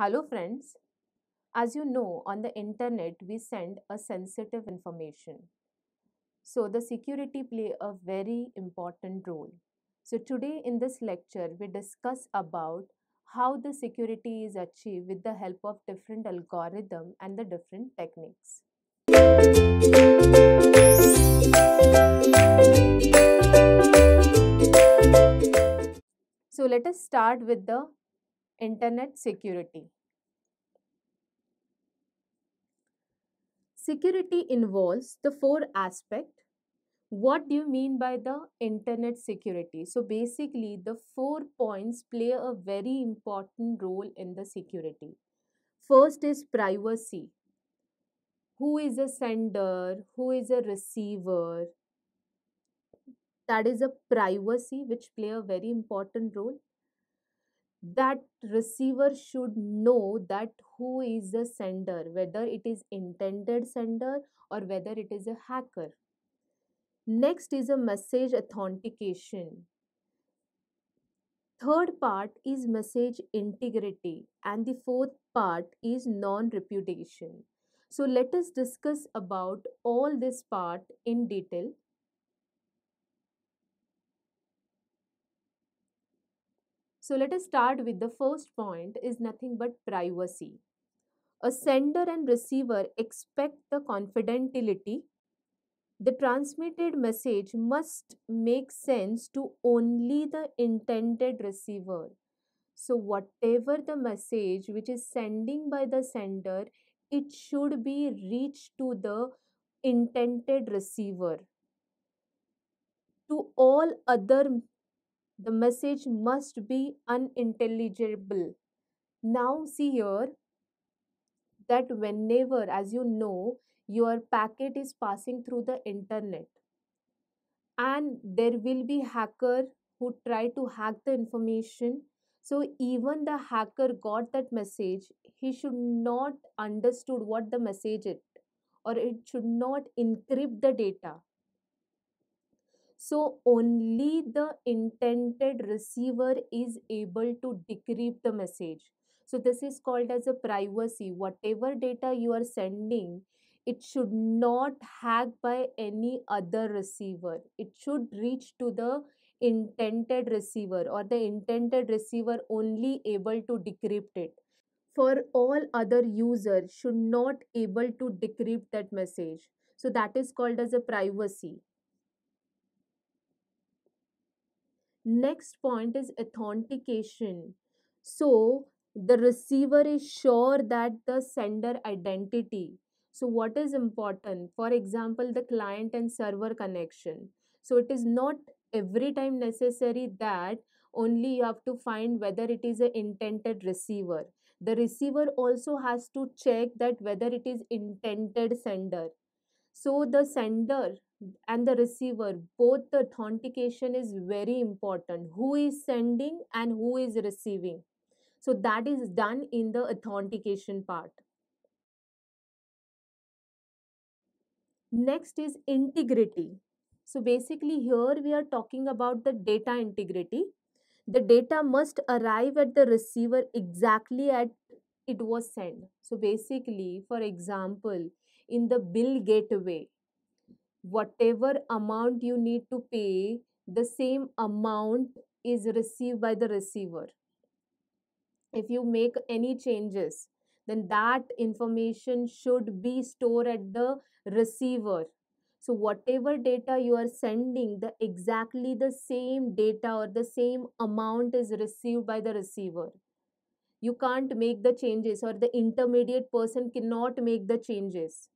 Hello friends. As you know, on the internet we send a sensitive information. So the security play a very important role. So today in this lecture we discuss about how the security is achieved with the help of different algorithm and the different techniques. So let us start with the internet security. Security involves the four aspect. What do you mean by the internet security? So basically the four points play a very important role in the security. First is privacy. Who is a sender? Who is a receiver? That is a privacy which play a very important role that receiver should know that who is the sender whether it is intended sender or whether it is a hacker. Next is a message authentication. Third part is message integrity and the fourth part is non repudiation so let us discuss about all this part in detail So let us start with the first point is nothing but privacy. A sender and receiver expect the confidentiality. The transmitted message must make sense to only the intended receiver. So whatever the message which is sending by the sender, it should be reached to the intended receiver. To all other the message must be unintelligible. Now, see here that whenever, as you know, your packet is passing through the internet and there will be hacker who try to hack the information so even the hacker got that message he should not understood what the message is or it should not encrypt the data so only the intended receiver is able to decrypt the message. So this is called as a privacy. Whatever data you are sending, it should not hack by any other receiver. It should reach to the intended receiver or the intended receiver only able to decrypt it for all other users should not able to decrypt that message so that is called as a privacy Next point is authentication. So the receiver is sure that the sender identity. So what is important? For example, the client and server connection. So it is not every time necessary that only you have to find whether it is an intended receiver. The receiver also has to check that whether it is intended sender. So the sender and the receiver. Both the authentication is very important. Who is sending and who is receiving. So that is done in the authentication part. Next is integrity. So basically here we are talking about the data integrity. The data must arrive at the receiver exactly at it was sent. So basically for example in the bill gateway whatever amount you need to pay, the same amount is received by the receiver. If you make any changes, then that information should be stored at the receiver. So whatever data you are sending, the exactly the same data or the same amount is received by the receiver. You can't make the changes or the intermediate person cannot make the changes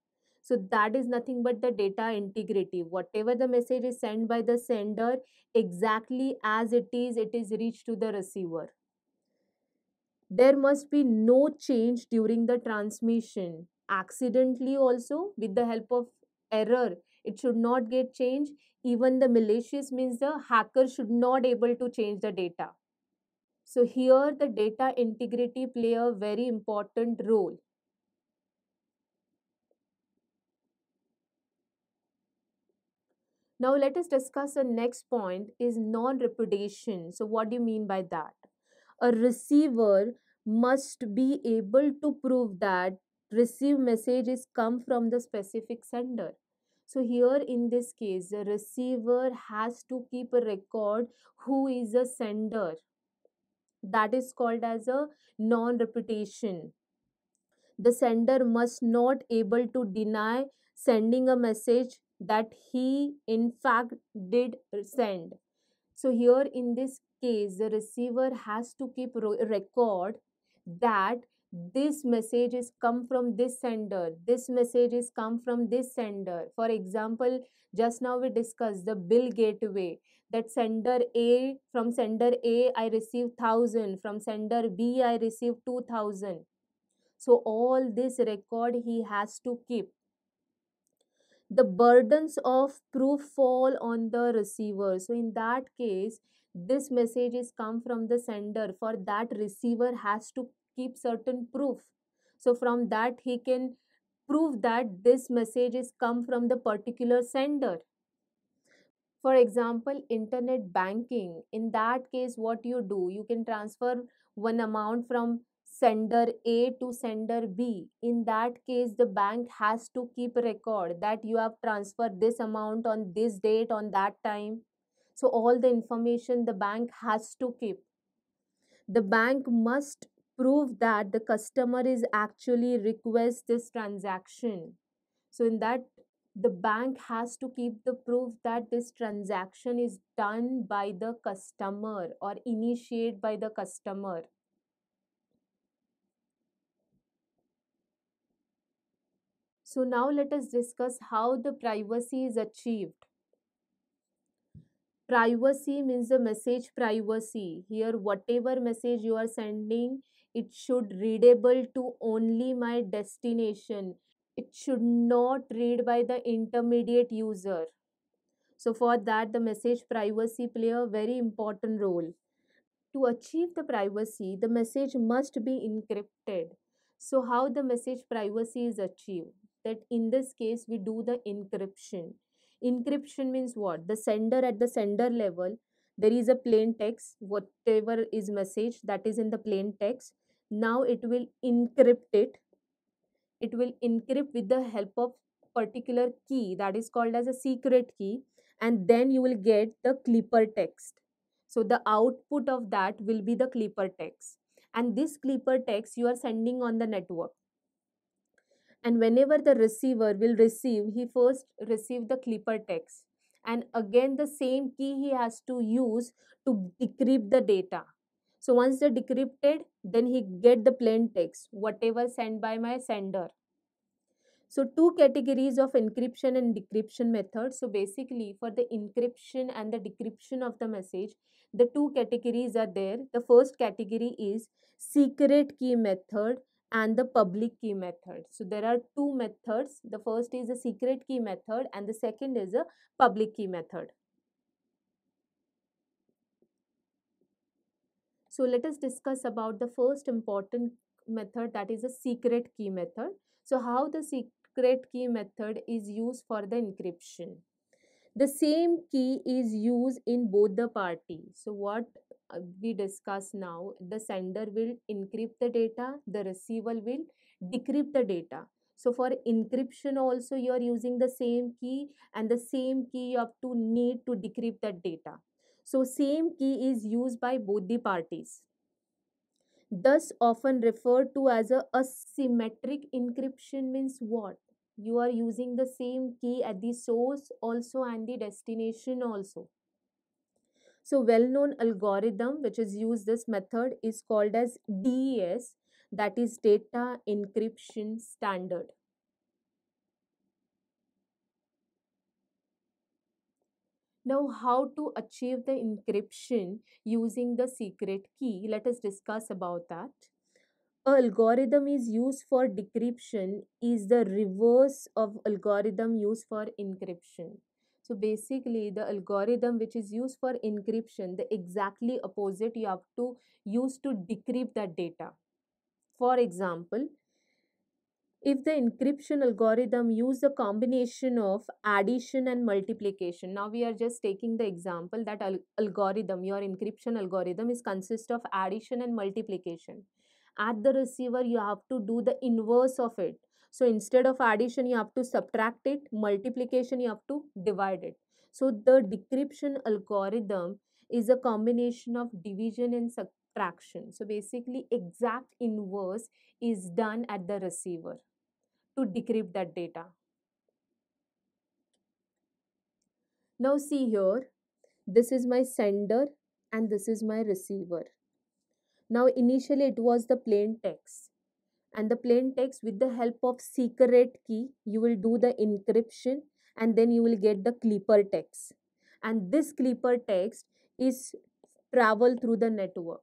so that is nothing but the data integrity. Whatever the message is sent by the sender, exactly as it is, it is reached to the receiver. There must be no change during the transmission. Accidentally also, with the help of error, it should not get changed. Even the malicious means the hacker should not able to change the data. So here the data integrity play a very important role. Now let us discuss the next point is non-repudiation. So what do you mean by that? A receiver must be able to prove that received message is come from the specific sender so here in this case the receiver has to keep a record who is a sender that is called as a non repudiation the sender must not able to deny sending a message that he in fact did send. So here in this case the receiver has to keep record that this message is come from this sender this message is come from this sender. For example just now we discussed the bill gateway that sender a from sender a i received 1000 from sender b i received 2000 so all this record he has to keep the burdens of proof fall on the receiver. So in that case this message is come from the sender. For that receiver has to keep certain proof. So from that he can prove that this message is come from the particular sender. For example internet banking. In that case what you do? You can transfer one amount from sender a to sender b. In that case the bank has to keep record that you have transferred this amount on this date on that time. So all the information the bank has to keep. The bank must prove that the customer is actually request this transaction. So in that the bank has to keep the proof that this transaction is done by the customer or initiated by the customer so now let us discuss how the privacy is achieved. Privacy means the message privacy. Here whatever message you are sending it should readable to only my destination. It should not read by the intermediate user. So for that the message privacy play a very important role. To achieve the privacy the message must be encrypted. So how the message privacy is achieved that in this case we do the encryption. Encryption means what? The sender at the sender level there is a plain text whatever is message that is in the plain text now it will encrypt it. It will encrypt with the help of particular key that is called as a secret key and then you will get the cipher text. So the output of that will be the cipher text. And this cipher text you are sending on the network and whenever the receiver will receive he first receive the cipher text. And again the same key he has to use to decrypt the data. So once the decrypted then he get the plain text whatever sent by my sender. So two categories of encryption and decryption methods so basically for the encryption and the decryption of the message the two categories are there. The first category is secret key method and the public key method. So there are two methods. The first is a secret key method and the second is a public key method. So let us discuss about the first important method that is a secret key method. So how the secret key method is used for the encryption. The same key is used in both the parties. So what we discuss now, the sender will encrypt the data, the receiver will decrypt the data. So for encryption also you are using the same key and the same key you have to need to decrypt that data. So same key is used by both the parties. Thus often referred to as a asymmetric encryption means what? You are using the same key at the source also and the destination also. So well-known algorithm which is used this method is called as DES that is data encryption standard. Now how to achieve the encryption using the secret key? Let us discuss about that. Algorithm is used for decryption is the reverse of algorithm used for encryption. So basically the algorithm which is used for encryption, the exactly opposite you have to use to decrypt that data. For example, if the encryption algorithm use a combination of addition and multiplication now we are just taking the example that al- algorithm your encryption algorithm is consist of addition and multiplication at the receiver you have to do the inverse of it so instead of addition you have to subtract it. Multiplication you have to divide it. So the decryption algorithm is a combination of division and subtraction. So basically exact inverse is done at the receiver to decrypt that data. Now see here. This is my sender and this is my receiver. Now initially it was the plain text and the plain text with the help of secret key you will do the encryption and then you will get the cipher text. And this cipher text is travel through the network.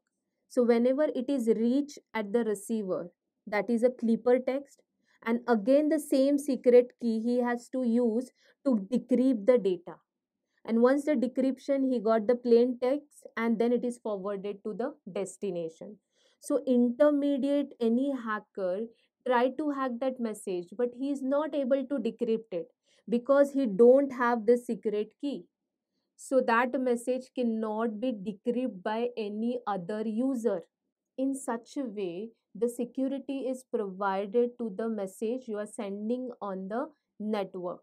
So whenever it is reached at the receiver that is a cipher text and again the same secret key he has to use to decrypt the data. And once the decryption he got the plain text and then it is forwarded to the destination so intermediate any hacker try to hack that message but he is not able to decrypt it because he don't have the secret key. So that message cannot be decrypted by any other user. In such a way the security is provided to the message you are sending on the network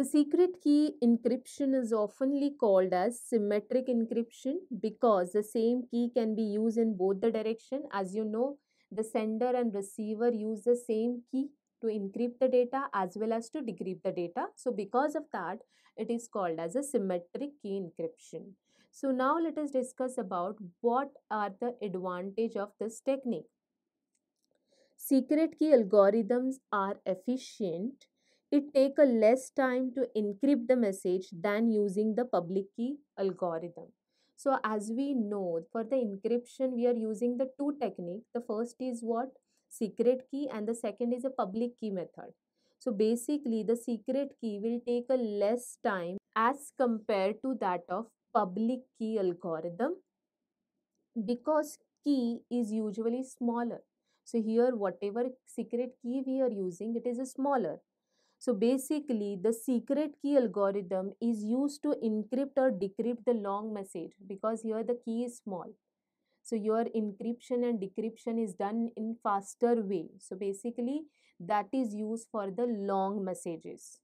The secret key encryption is oftenly called as symmetric encryption because the same key can be used in both the direction. As you know, the sender and receiver use the same key to encrypt the data as well as to decrypt the data. So because of that, it is called as a symmetric key encryption. So now let us discuss about what are the advantage of this technique. Secret key algorithms are efficient it take a less time to encrypt the message than using the public key algorithm. So as we know for the encryption we are using the two technique. The first is what? Secret key and the second is a public key method. So basically the secret key will take a less time as compared to that of public key algorithm because key is usually smaller. So here whatever secret key we are using it is a smaller so basically, the secret key algorithm is used to encrypt or decrypt the long message because here the key is small. So your encryption and decryption is done in faster way. So basically, that is used for the long messages.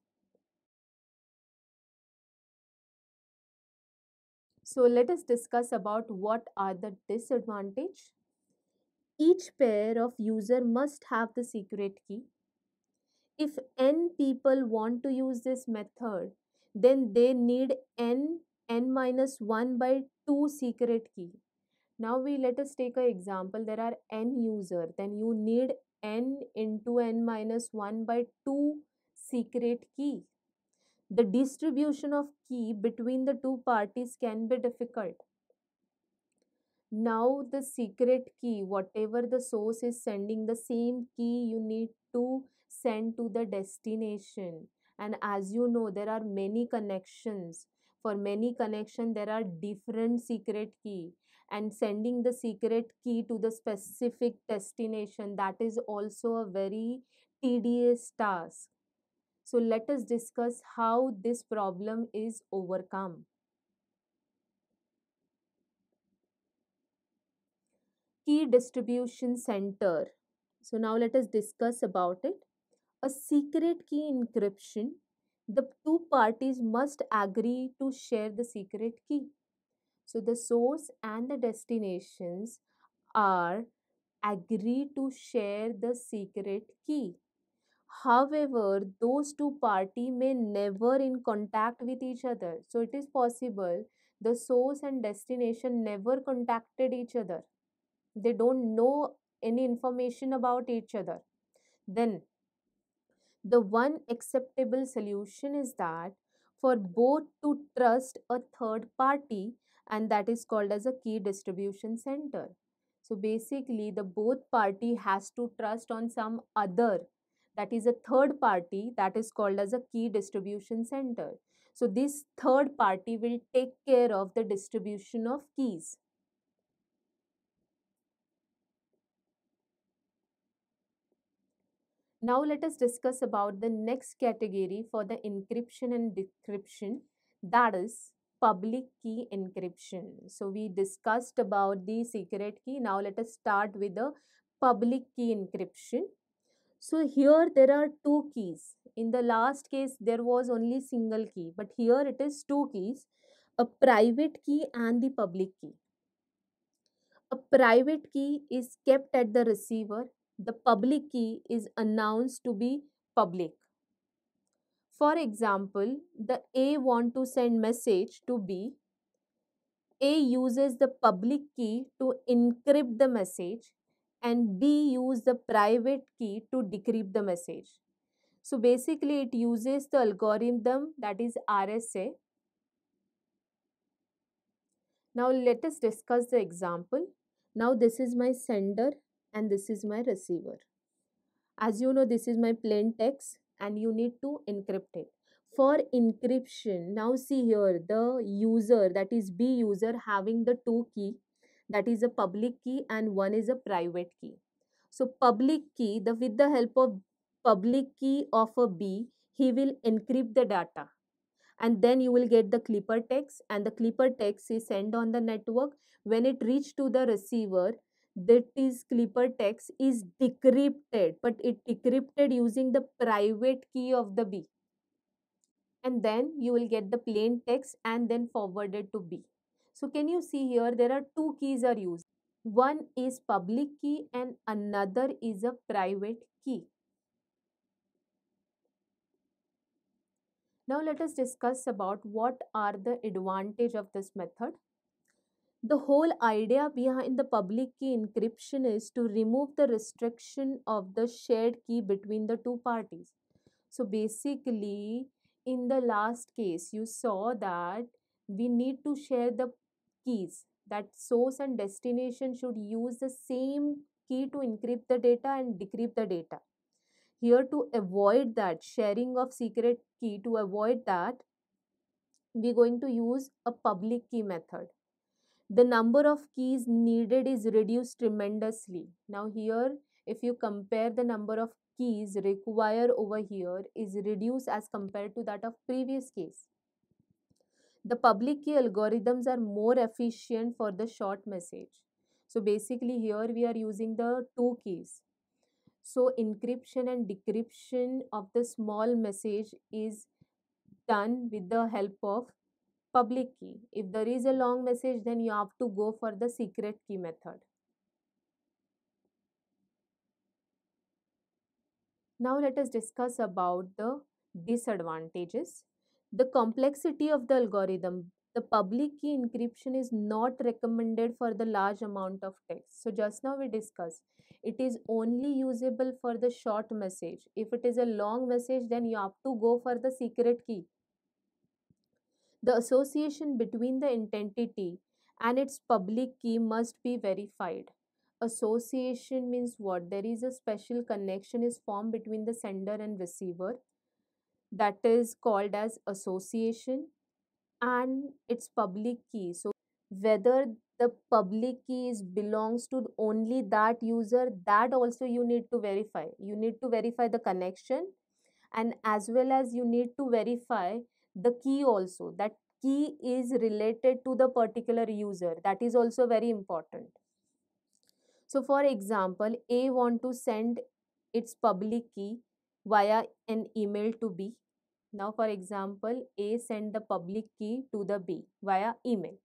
So let us discuss about what are the disadvantage. Each pair of user must have the secret key if n people want to use this method then they need n n minus 1 by 2 secret key. Now we let us take an example. There are n user then you need n into n minus 1 by 2 secret key. The distribution of key between the two parties can be difficult. Now the secret key whatever the source is sending the same key you need to send to the destination. And as you know there are many connections. For many connection there are different secret key. And sending the secret key to the specific destination that is also a very tedious task. So let us discuss how this problem is overcome. Key distribution center. So now let us discuss about it a secret key encryption, the two parties must agree to share the secret key. So the source and the destinations are agree to share the secret key. However, those two parties may never in contact with each other. So it is possible the source and destination never contacted each other. They don't know any information about each other. Then the one acceptable solution is that for both to trust a third party and that is called as a key distribution center. So basically the both party has to trust on some other that is a third party that is called as a key distribution center. So this third party will take care of the distribution of keys Now let us discuss about the next category for the encryption and decryption that is public key encryption. So we discussed about the secret key. Now let us start with the public key encryption. So here there are two keys. In the last case there was only single key but here it is two keys a private key and the public key. A private key is kept at the receiver. The public key is announced to be public. For example, the A want to send message to B. A uses the public key to encrypt the message and B use the private key to decrypt the message. So basically it uses the algorithm that is RSA. Now let us discuss the example. Now this is my sender and this is my receiver. As you know this is my plain text and you need to encrypt it. For encryption, now see here the user that is B user having the two key that is a public key and one is a private key. So public key, the with the help of public key of a B, he will encrypt the data and then you will get the cipher text and the cipher text is sent on the network when it reach to the receiver that is cipher text is decrypted but it decrypted using the private key of the b. And then you will get the plain text and then forwarded to b. So can you see here there are two keys are used. One is public key and another is a private key. Now let us discuss about what are the advantage of this method. The whole idea behind the public key encryption is to remove the restriction of the shared key between the two parties. So basically in the last case you saw that we need to share the keys that source and destination should use the same key to encrypt the data and decrypt the data here to avoid that sharing of secret key to avoid that we're going to use a public key method the number of keys needed is reduced tremendously. Now here if you compare the number of keys required over here is reduced as compared to that of previous case. The public key algorithms are more efficient for the short message. So basically here we are using the two keys. So encryption and decryption of the small message is done with the help of public key. If there is a long message, then you have to go for the secret key method. Now let us discuss about the disadvantages. The complexity of the algorithm. The public key encryption is not recommended for the large amount of text. So just now we discussed it is only usable for the short message. If it is a long message, then you have to go for the secret key. The association between the entity and its public key must be verified. Association means what? There is a special connection is formed between the sender and receiver that is called as association and its public key. So whether the public key is belongs to only that user that also you need to verify you need to verify the connection and as well as you need to verify the key also that key is related to the particular user that is also very important. So for example a want to send its public key via an email to b. Now for example a send the public key to the b via email.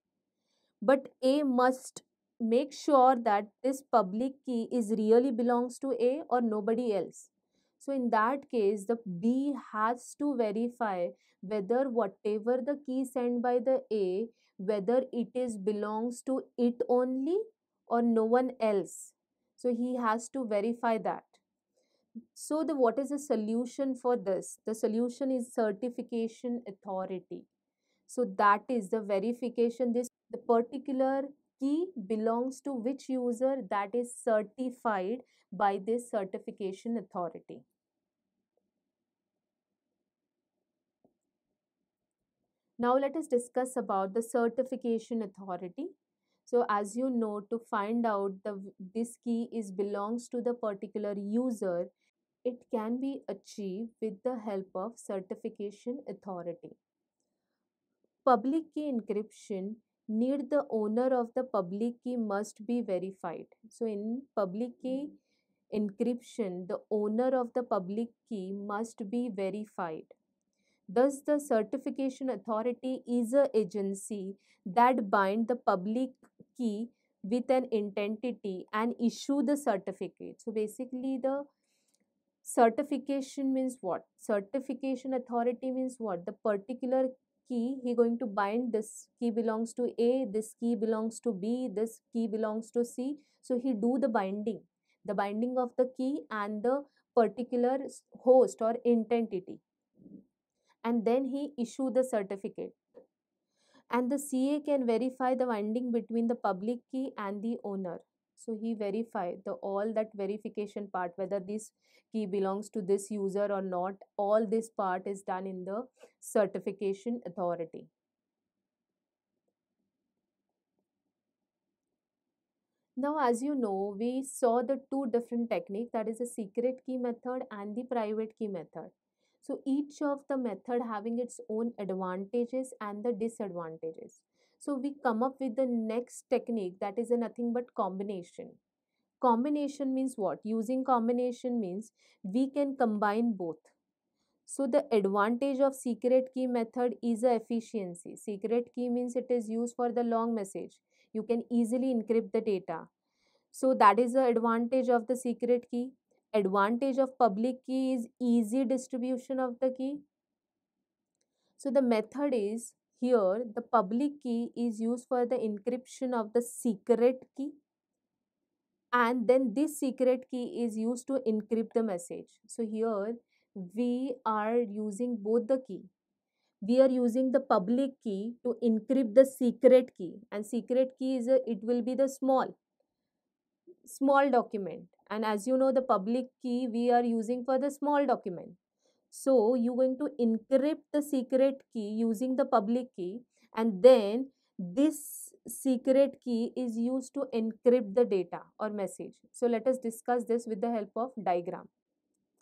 But A must make sure that this public key is really belongs to A or nobody else. So in that case, the B has to verify whether whatever the key sent by the A, whether it is belongs to it only or no one else. So he has to verify that. So the what is the solution for this? The solution is certification authority. So that is the verification this the particular key belongs to which user that is certified by this certification authority. Now let us discuss about the certification authority. So as you know to find out the this key is belongs to the particular user it can be achieved with the help of certification authority. public key encryption need the owner of the public key must be verified. So in public key hmm. encryption the owner of the public key must be verified. Thus the certification authority is a agency that bind the public key with an entity and issue the certificate. So basically the certification means what? Certification authority means what? The particular key he going to bind this key belongs to a this key belongs to b this key belongs to c. So he do the binding the binding of the key and the particular host or entity. And then he issue the certificate. And the ca can verify the binding between the public key and the owner so he verify the all that verification part whether this key belongs to this user or not all this part is done in the certification authority. Now as you know we saw the two different techniques that is a secret key method and the private key method. So each of the method having its own advantages and the disadvantages so we come up with the next technique that is a nothing but combination. Combination means what? Using combination means we can combine both. So the advantage of secret key method is a efficiency. Secret key means it is used for the long message. You can easily encrypt the data. So that is the advantage of the secret key. Advantage of public key is easy distribution of the key. So the method is here, the public key is used for the encryption of the secret key and then this secret key is used to encrypt the message. So here we are using both the key. We are using the public key to encrypt the secret key and secret key is a, it will be the small small document and as you know the public key we are using for the small document so you're going to encrypt the secret key using the public key and then this secret key is used to encrypt the data or message. So let us discuss this with the help of diagram.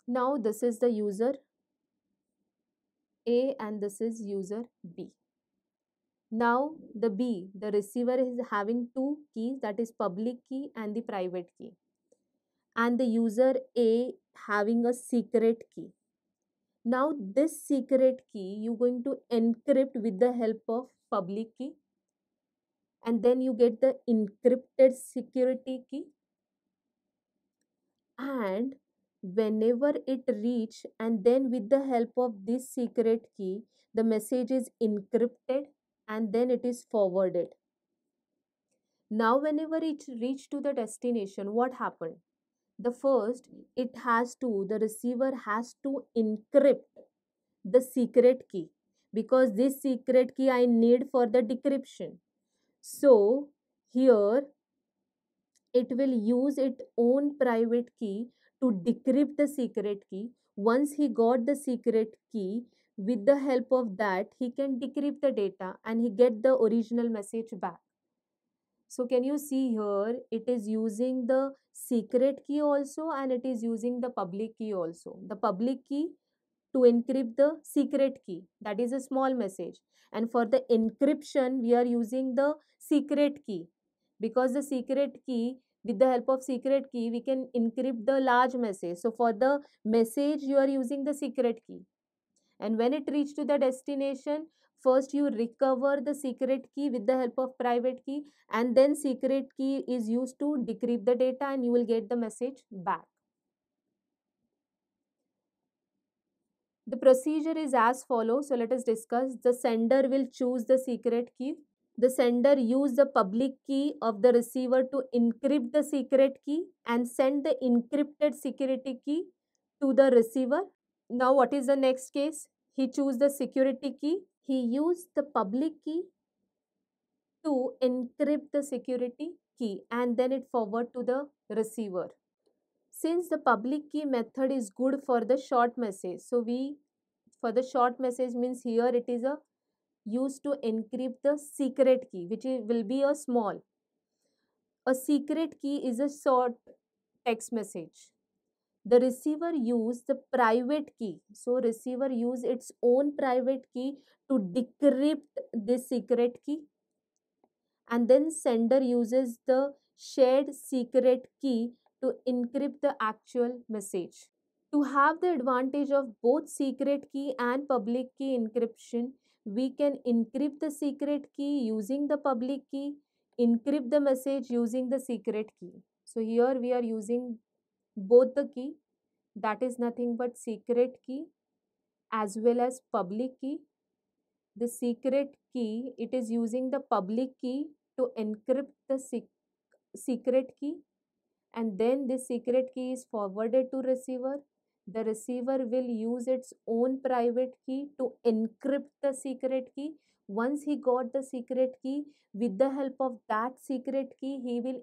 Now this is the user A and this is user B. Now the B, the receiver is having two keys that is public key and the private key. And the user A having a secret key. Now this secret key you're going to encrypt with the help of public key and then you get the encrypted security key. And whenever it reach and then with the help of this secret key the message is encrypted and then it is forwarded. Now whenever it reach to the destination what happened the first it has to the receiver has to encrypt the secret key because this secret key i need for the decryption. So here it will use its own private key to decrypt the secret key. Once he got the secret key with the help of that he can decrypt the data and he get the original message back so can you see here it is using the secret key also and it is using the public key also. The public key to encrypt the secret key that is a small message. And for the encryption we are using the secret key. Because the secret key with the help of secret key we can encrypt the large message. So for the message you are using the secret key. And when it reaches to the destination first you recover the secret key with the help of private key and then secret key is used to decrypt the data and you will get the message back. The procedure is as follows. So let us discuss. The sender will choose the secret key. The sender use the public key of the receiver to encrypt the secret key and send the encrypted security key to the receiver. Now what is the next case? He choose the security key he used the public key to encrypt the security key and then it forward to the receiver. Since the public key method is good for the short message, so we for the short message means here it is a used to encrypt the secret key which will be a small. A secret key is a short text message. The receiver use the private key. So receiver use its own private key to decrypt this secret key. And then sender uses the shared secret key to encrypt the actual message. To have the advantage of both secret key and public key encryption we can encrypt the secret key using the public key encrypt the message using the secret key. So here we are using both the key that is nothing but secret key as well as public key. The secret key it is using the public key to encrypt the sec- secret key and then this secret key is forwarded to receiver. The receiver will use its own private key to encrypt the secret key. Once he got the secret key with the help of that secret key he will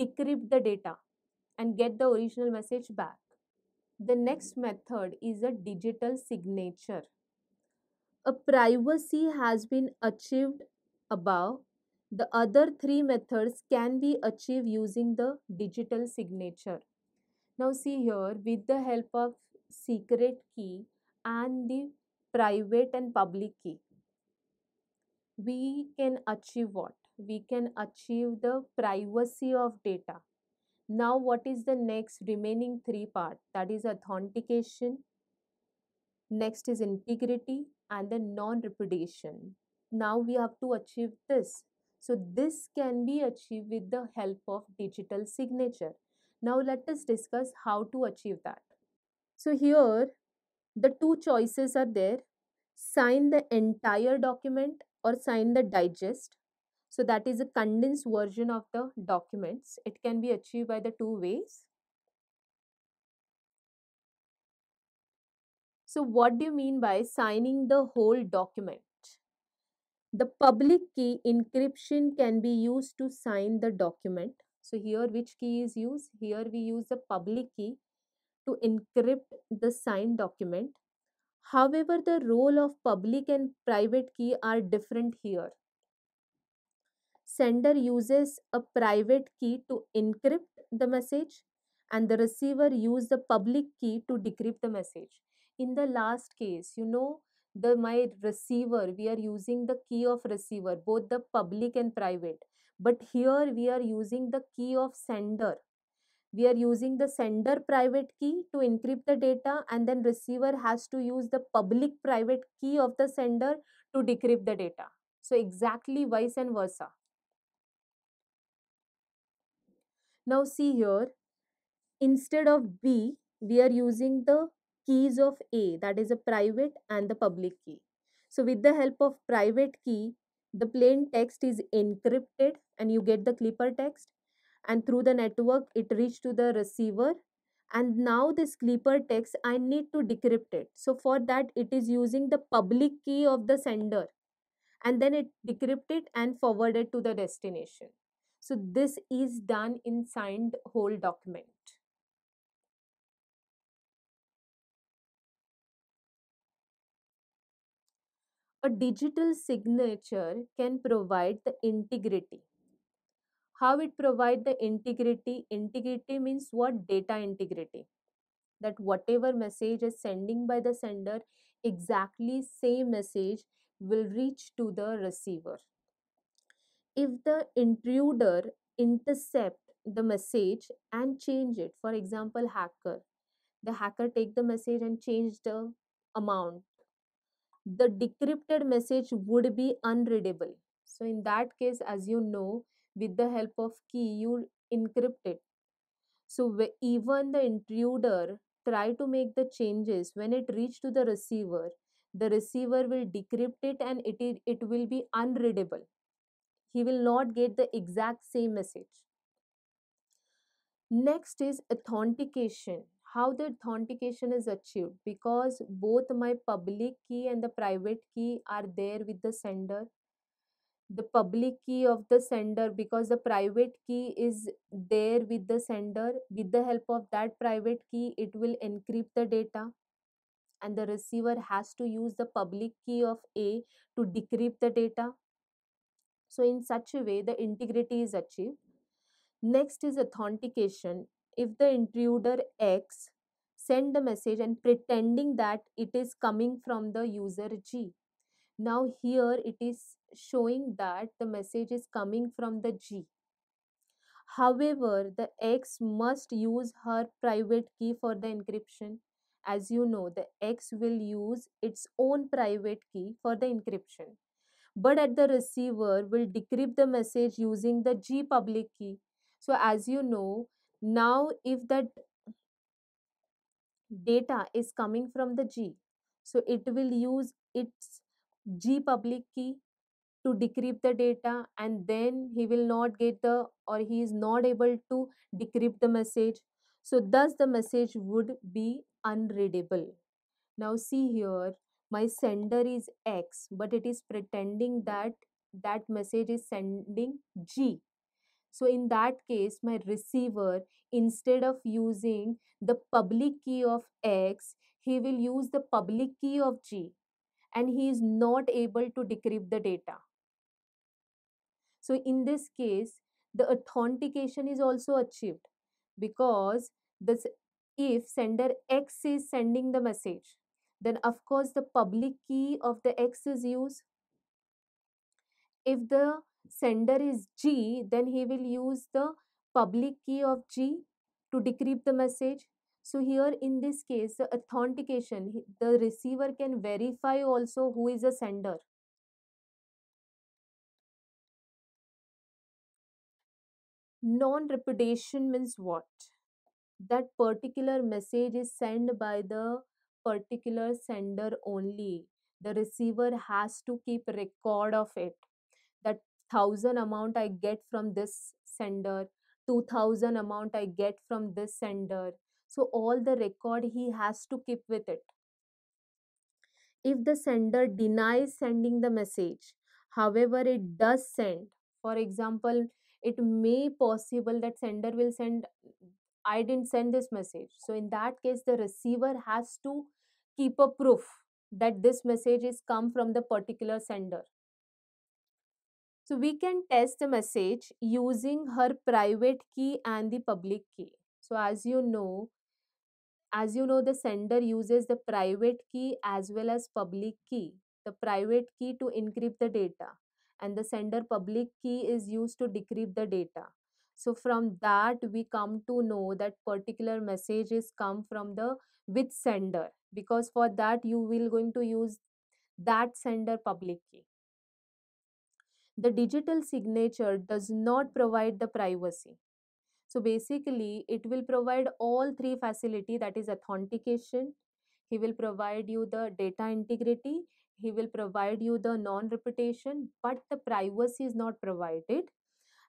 decrypt the data and get the original message back the next hmm. method is a digital signature. A privacy has been achieved above. The other three methods can be achieved using the digital signature. Now see here with the help of secret key and the private and public key we can achieve what? We can achieve the privacy of data now what is the next remaining three part? That is authentication next is integrity and the non repudiation now we have to achieve this. So this can be achieved with the help of digital signature. Now let us discuss how to achieve that. So here the two choices are there. Sign the entire document or sign the digest so that is a condensed version of the documents. It can be achieved by the two ways. So what do you mean by signing the whole document? The public key encryption can be used to sign the document. So here which key is used? Here we use the public key to encrypt the signed document. However, the role of public and private key are different here sender uses a private key to encrypt the message and the receiver use the public key to decrypt the message. In the last case you know the my receiver we are using the key of receiver both the public and private. But here we are using the key of sender. We are using the sender private key to encrypt the data and then receiver has to use the public private key of the sender to decrypt the data. So exactly vice and versa Now see here, instead of B, we are using the keys of A, that is a private and the public key. So with the help of private key, the plain text is encrypted and you get the cipher text and through the network it reach to the receiver and now this cipher text I need to decrypt it. So for that it is using the public key of the sender and then it decrypted and forwarded to the destination. So this is done in signed whole document. A digital signature can provide the integrity. How it provide the integrity? Integrity means what? Data integrity. That whatever message is sending by the sender, exactly same message will reach to the receiver if the intruder intercept the message and change it. For example hacker. The hacker take the message and change the amount. The decrypted message would be unreadable. So in that case as you know with the help of key you encrypt it. So even the intruder try to make the changes. When it reach to the receiver the receiver will decrypt it and it, it will be unreadable he will not get the exact same message. Next is authentication. How the authentication is achieved because both my public key and the private key are there with the sender. The public key of the sender because the private key is there with the sender. With the help of that private key, it will encrypt the data and the receiver has to use the public key of A to decrypt the data so in such a way, the integrity is achieved. Next is authentication. If the intruder X send the message and pretending that it is coming from the user G. Now here it is showing that the message is coming from the G. However, the X must use her private key for the encryption. As you know, the X will use its own private key for the encryption. But at the receiver will decrypt the message using the G public key. So as you know, now if that data is coming from the G, so it will use its G public key to decrypt the data and then he will not get the or he is not able to decrypt the message so thus the message would be unreadable now see here my sender is x but it is pretending that that message is sending g. So in that case my receiver instead of using the public key of x he will use the public key of g and he is not able to decrypt the data. So in this case, the authentication is also achieved because this if sender X is sending the message, then of course the public key of the X is used. If the sender is G, then he will use the public key of G to decrypt the message. So here in this case, the authentication, the receiver can verify also who is the sender. non-repudiation means what that particular message is sent by the particular sender only the receiver has to keep record of it. That 1000 amount i get from this sender 2000 amount i get from this sender. So all the record he has to keep with it. If the sender denies sending the message however it does send. For example it may possible that sender will send i didn't send this message. So in that case the receiver has to keep a proof that this message is come from the particular sender. So we can test the message using her private key and the public key. So as you know as you know the sender uses the private key as well as public key the private key to encrypt the data and the sender public key is used to decrypt the data so from that we come to know that particular message is come from the which sender because for that you will going to use that sender public key the digital signature does not provide the privacy. So basically it will provide all three facility that is authentication he will provide you the data integrity he will provide you the non-repudiation but the privacy is not provided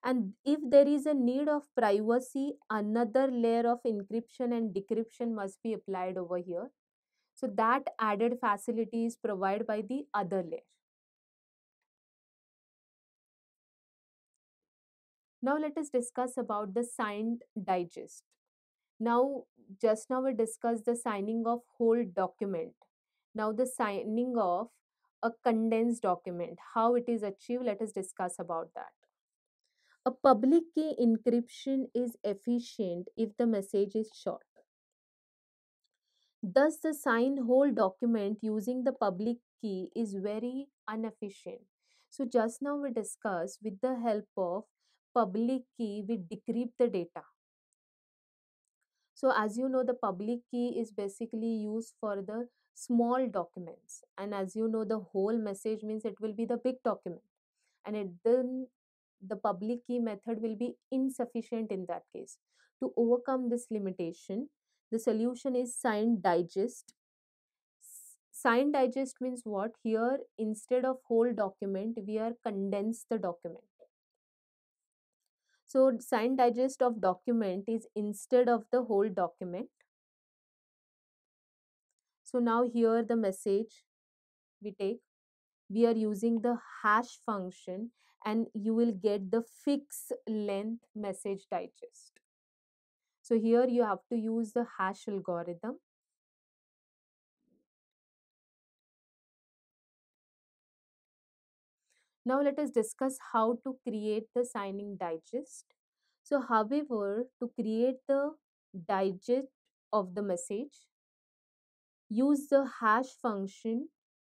and if there is a need of privacy another layer of encryption and decryption must be applied over here. So that added facility is provided by the other layer. Now let us discuss about the signed digest. Now just now we discussed the signing of whole document. Now the signing of a condensed document how it is achieved let us discuss about that a public key encryption is efficient if the message is short. Thus the signed whole document using the public key is very inefficient. So just now we discussed with the help of public key we decrypt the data. So as you know the public key is basically used for the small documents. And as you know the whole message means it will be the big document. And it then the public key method will be insufficient in that case. To overcome this limitation the solution is signed digest. Signed digest means what? Here instead of whole document we are condense the document. So signed digest of document is instead of the whole document. So now here the message we take. We are using the hash function and you will get the fixed length message digest. So here you have to use the hash algorithm. Now let us discuss how to create the signing digest. So however to create the digest of the message use the hash function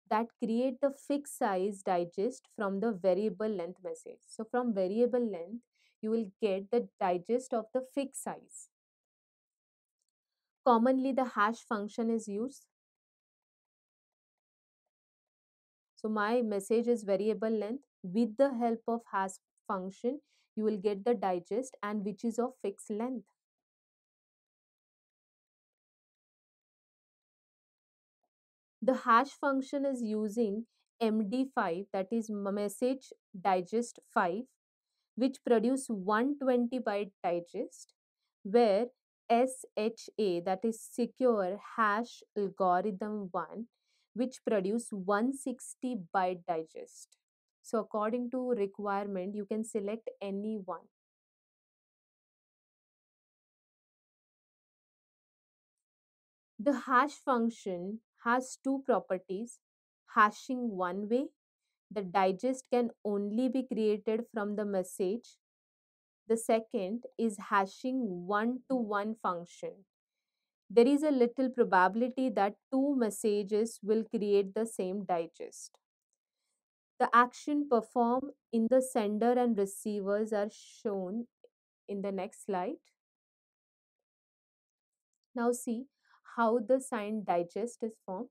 that create the fixed size digest from the variable length message. So from variable length you will get the digest of the fixed size. Commonly the hash function is used. So my message is variable length. With the help of hash function you will get the digest and which is of fixed length the hash function is using md5 that is message digest 5 which produce 120 byte digest where SHA that is secure hash algorithm 1 which produce 160 byte digest. So according to requirement you can select any one. The hash function has two properties hashing one way the digest can only be created from the message the second is hashing one to one function. There is a little probability that two messages will create the same digest. The action performed in the sender and receivers are shown in the next slide. Now see how the signed digest is formed.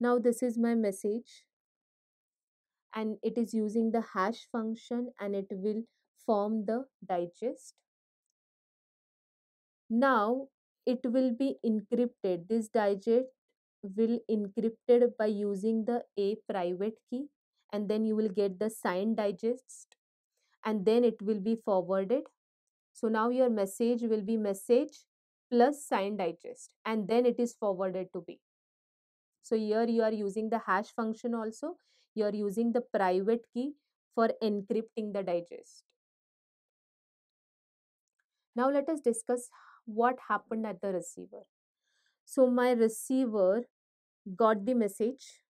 Now this is my message and it is using the hash function and it will form the digest. Now it will be encrypted. This digest will encrypted by using the A private key and then you will get the signed digest and then it will be forwarded. So now your message will be message plus signed digest and then it is forwarded to B. So here you are using the hash function also. You are using the private key for encrypting the digest. Now let us discuss what happened at the receiver. So my receiver got the message.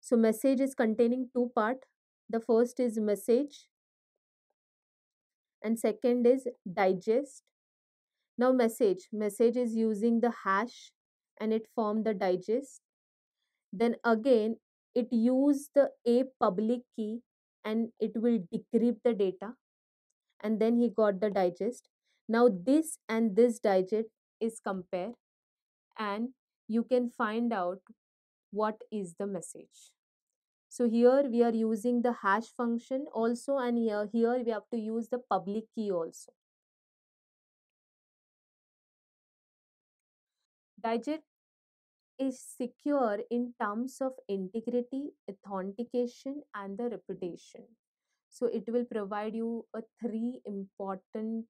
So message is containing two part. The first is message and second is digest. Now message, message is using the hash and it formed the digest. Then again it use the a public key and it will decrypt the data. And then he got the digest. Now this and this digest is compare and you can find out what is the message. So here we are using the hash function also and here, here we have to use the public key also digest is secure in terms of integrity, authentication, and the reputation. So it will provide you a three important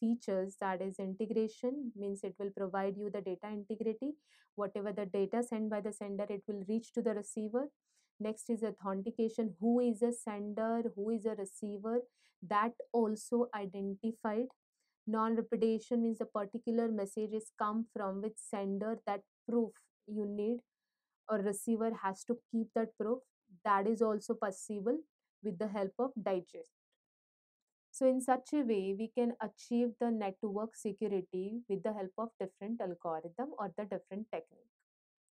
features that is integration means it will provide you the data integrity. Whatever the data sent by the sender it will reach to the receiver. Next is authentication who is a sender who is a receiver that also identified non-repudiation means a particular message is come from which sender that proof you need. A receiver has to keep that proof. That is also possible with the help of digest. So in such a way we can achieve the network security with the help of different algorithm or the different technique.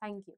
Thank you